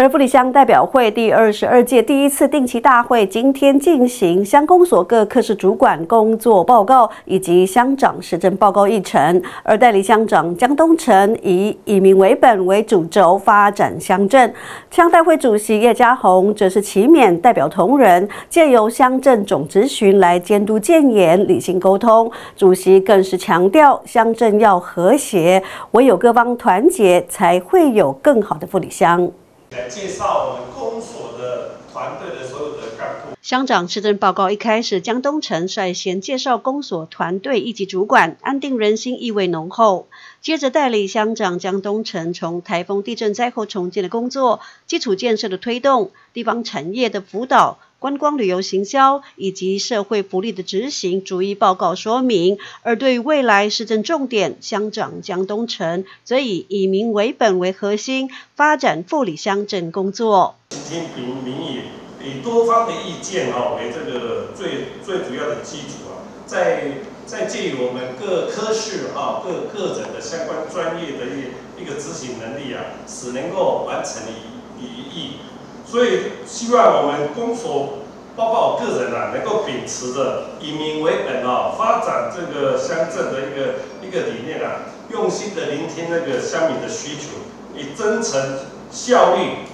而富里乡代表会第二十二届第一次定期大会今天进行乡公所各科室主管工作报告以及乡长施政报告议程。而代理乡长江东城以以民为本为主轴发展乡镇，乡代会主席叶家宏则是启勉代表同仁，借由乡镇总咨询来监督建言、理性沟通。主席更是强调，乡镇要和谐，唯有各方团结，才会有更好的富里乡。来介绍我们公所的团队的所有的干部。乡长施政报告一开始，江东城率先介绍公所团队以及主管，安定人心意味浓厚。接着代理乡长江东城从台风、地震灾后重建的工作、基础建设的推动、地方产业的辅导。观光旅游行销以及社会福利的执行逐一报告说明，而对于未来市政重点，乡长江东城则以以民为本为核心，发展富里乡镇工作。听凭民意，以多方的意见哈为这个最最主要的基础啊，在在借于我们各科室啊各个人的相关专业的一一个执行能力啊，使能够完成一一意。所以希望我们公所，包括我个人啊，能够秉持着以民为本啊，发展这个乡镇的一个一个理念啊，用心的聆听那个乡民的需求，以真诚、效率、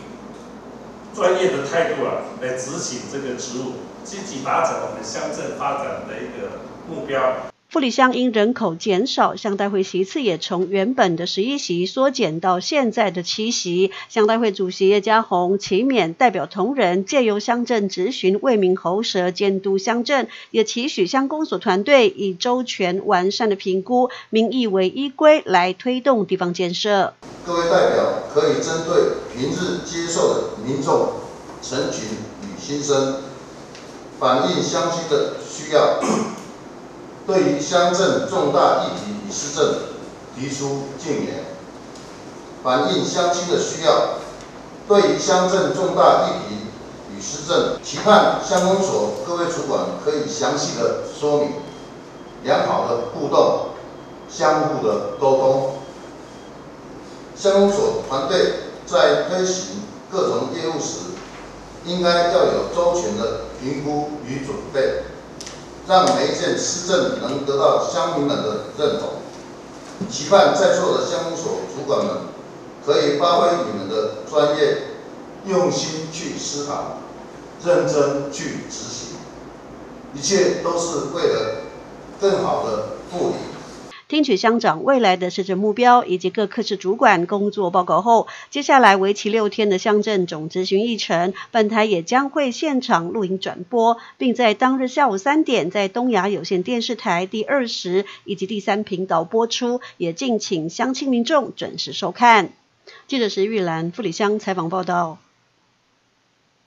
专业的态度啊，来执行这个职务，积极达成我们乡镇发展的一个目标。富里乡因人口减少，乡代会席次也从原本的十一席缩减到现在的七席。乡代会主席叶家宏启勉代表同仁，借由乡镇咨询为民喉舌，监督乡镇，也期许乡公所团队以周全完善的评估民意为依归，来推动地方建设。各位代表可以针对平日接受的民众陈情与心声，反映乡亲的需要。对于乡镇重大议题与施政提出建言，反映乡亲的需要；对于乡镇重大议题与施政，期盼乡公所各位主管可以详细的说明，良好的互动，相互的沟通。乡公所团队在推行各种业务时，应该要有周全的评估与准备。让每一件施政能得到乡民们的认同，期盼在座的乡公所主管们可以发挥你们的专业，用心去思考，认真去执行，一切都是为了更好的护理。听取乡长未来的施政目标以及各科室主管工作报告后，接下来为期六天的乡镇总咨询议程，本台也将会现场录影转播，并在当日下午三点在东亚有线电视台第二十以及第三频道播出，也敬请乡亲民众准时收看。记者石玉兰富里乡采访报道。